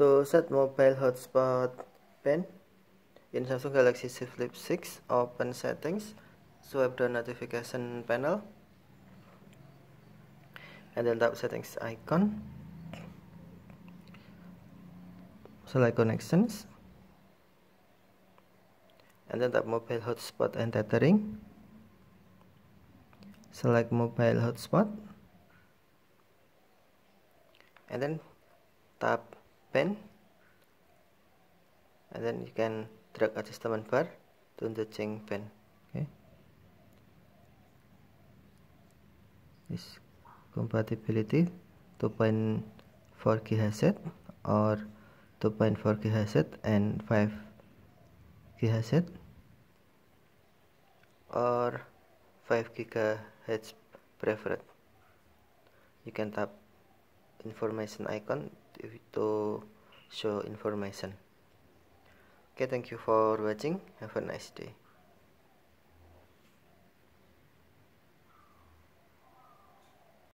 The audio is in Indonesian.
To set mobile hotspot pen in Samsung Galaxy Z Flip 6, open settings, swipe down notification panel, and then tap settings icon. Select connections, and then tap mobile hotspot and tethering. Select mobile hotspot, and then tap pen. And then you can drag adjustment bar to change pen. Okay. This compatibility 2.4 GHz or 2.4 GHz and 5 GHz or 5 GHz preferred. You can tap information icon to show information. Okay thank you for watching. Have a nice day